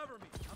Cover me.